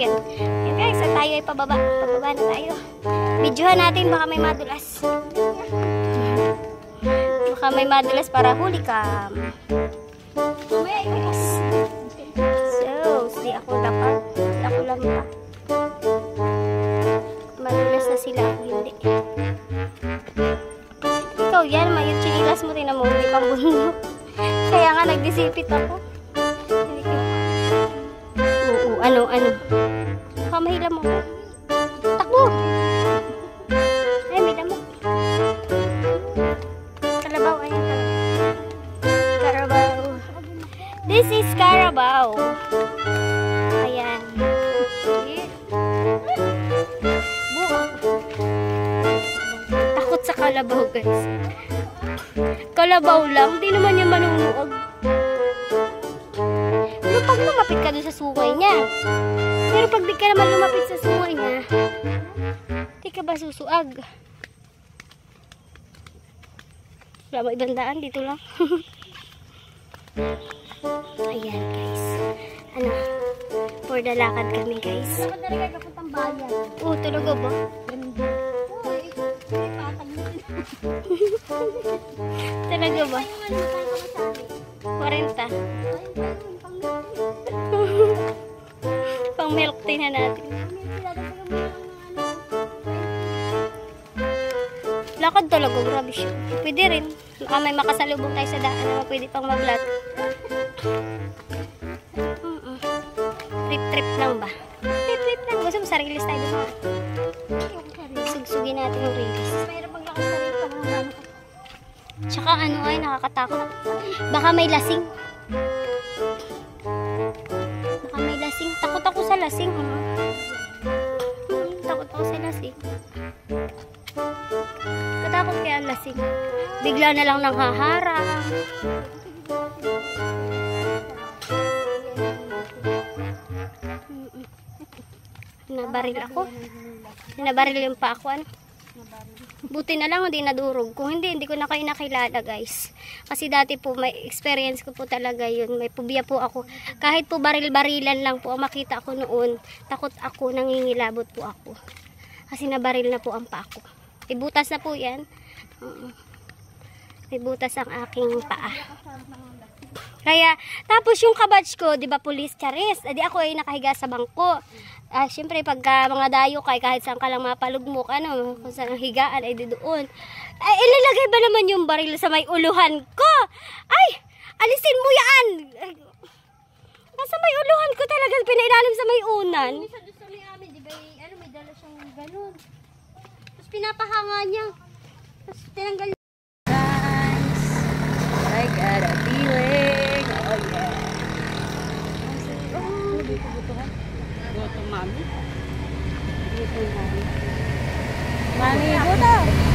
sasakyan. Yan guys, at tayo ay pababa. Pababa na tayo. Videohan natin, baka may madulas. Baka may madulas para huli ka. So, di ako. Di ako lang pa. Madulas na sila ako hindi. Ikaw yan, may chinilas mo, tinan mo, hindi pang bundok. Kaya nga nagdisipit ako. Ano, ano. Baka mahila mo. Takbo! Ay, may damo. Kalabaw, ayan kalabaw. Carabao. This is Carabao. Ayan. Takot sa kalabaw, guys. Kalabaw lang, di naman niya manunuog. Sa sungay niya, pero pag di ka naman lumapit sa sungay niya, di ka ba susuag? Wala ba ibang daan? Dito lang. Ayan, guys. Ano? For the lakad kami, guys. Dapat talaga kapuntang bayan. Oo, talaga ba? Talaga ba? Yung ano, kaya ko masabi. 40. Pang milk tea na natin. Lakad talaga, grabe siya. Pwede rin. Baka may makasalubong tayo sa daan na pwede pang maglat. Trip-trip lang ba? Trip-trip lang. Gusto mo sa release tayo doon. Sugsugin natin yung release. Mahirap maglakad sa rin pang ano. Tsaka ano ay nakakatakot. Baka may lasing. Lasing. Takot ako sa lasing. Katakot kaya lasing. Bigla na lang nang haharang. Nabaril ako. Nabaril yung pa ako. Ano? Buti na lang hindi nadurog. Kung hindi, hindi ko na kayo nakilala guys. Kasi dati po may experience ko po talaga yun. May pubia po ako. Kahit po baril-barilan lang po ang makita ko noon. Takot ako, nangingilabot po ako. Kasi nabaril na po ang pa ako. May butas na po yan. May butas ang aking paa. Kaya, tapos yung kabatch ko, di ba, police charis. Adi ako ay nakahiga sa bangko. Ah, syempre, pagka mga dayo kay kahit saan ka lang mapalugmok, ano, kung saan ang higaan, ay di doon. Ay, ilalagay ba naman yung baril sa may uluhan ko? Ay, alisin mo yan! Ay, Nasa may uluhan ko talaga, pinailalim sa may unan. Sa may amin, di ba, eh, ano, may dala siyang ganun. Tapos pinapahanga niya. Tapos tinanggal Guys, I got a feeling. Mami. Mami, buta